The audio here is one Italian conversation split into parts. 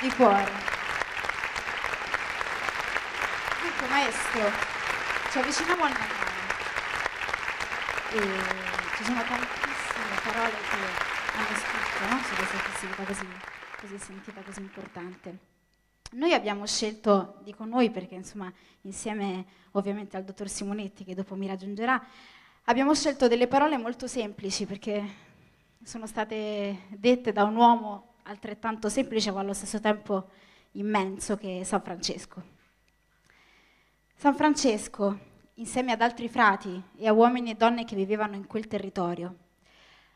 di cuore. Dunque, maestro, ci avviciniamo al Natale e ci sono tantissime parole che hanno scritto no? su questa festività così, così sentita, così importante. Noi abbiamo scelto, dico noi perché insomma insieme ovviamente al dottor Simonetti che dopo mi raggiungerà, abbiamo scelto delle parole molto semplici perché sono state dette da un uomo altrettanto semplice ma allo stesso tempo immenso che San Francesco. San Francesco, insieme ad altri frati e a uomini e donne che vivevano in quel territorio,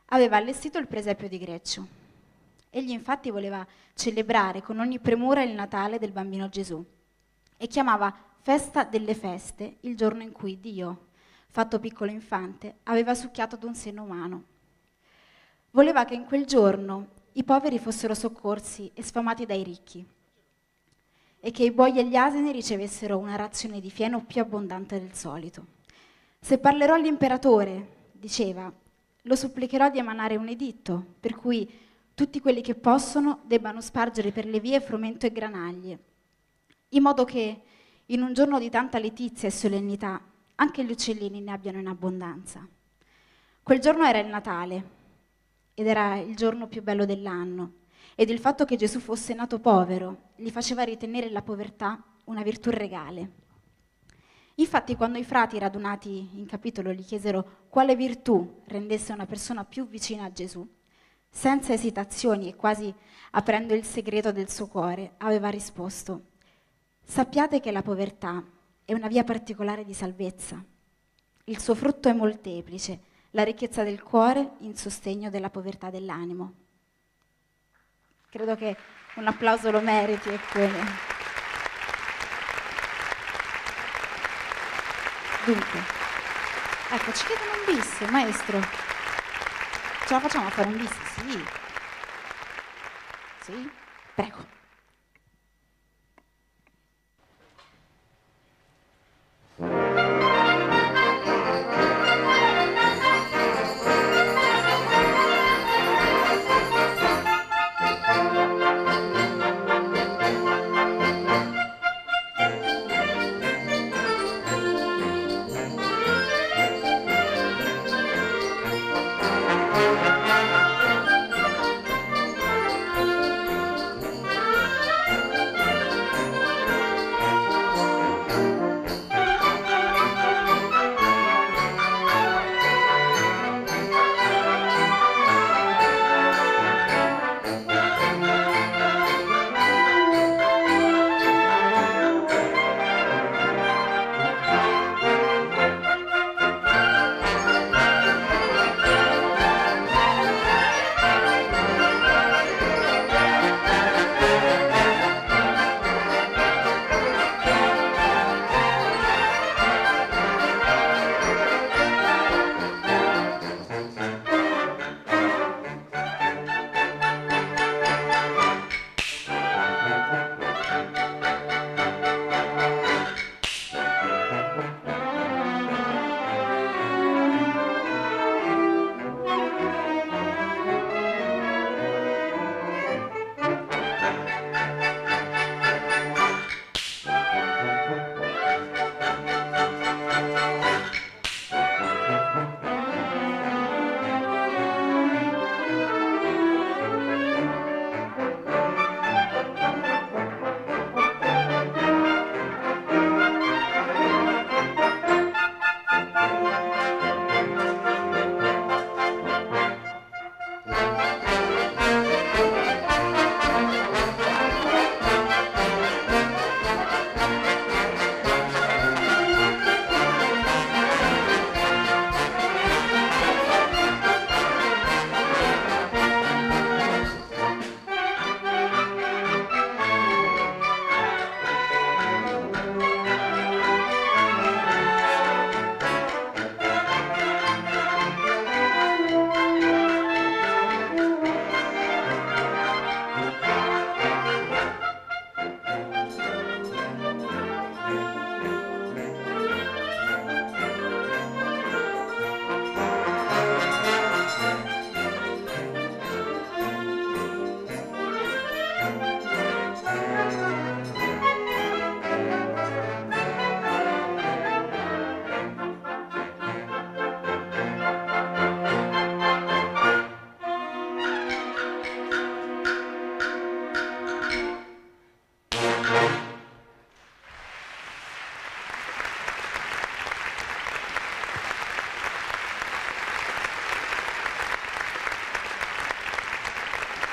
aveva allestito il presepio di Greccio. Egli infatti voleva celebrare con ogni premura il Natale del bambino Gesù e chiamava festa delle feste il giorno in cui Dio, fatto piccolo infante, aveva succhiato ad un seno umano. Voleva che in quel giorno i poveri fossero soccorsi e sfamati dai ricchi e che i buoi e gli asini ricevessero una razione di fieno più abbondante del solito. Se parlerò all'imperatore, diceva, lo supplicherò di emanare un editto per cui tutti quelli che possono debbano spargere per le vie frumento e granaglie, in modo che in un giorno di tanta letizia e solennità anche gli uccellini ne abbiano in abbondanza. Quel giorno era il Natale ed era il giorno più bello dell'anno ed il fatto che Gesù fosse nato povero gli faceva ritenere la povertà una virtù regale. Infatti quando i frati radunati in capitolo gli chiesero quale virtù rendesse una persona più vicina a Gesù, senza esitazioni e quasi aprendo il segreto del suo cuore, aveva risposto, sappiate che la povertà è una via particolare di salvezza. Il suo frutto è molteplice, la ricchezza del cuore in sostegno della povertà dell'animo. Credo che un applauso lo meriti. Dunque, ecco, ci chiedono un bis, maestro. Ce la facciamo a fare un bis? Sì. Sì? Prego.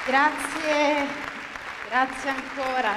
Grazie, grazie ancora.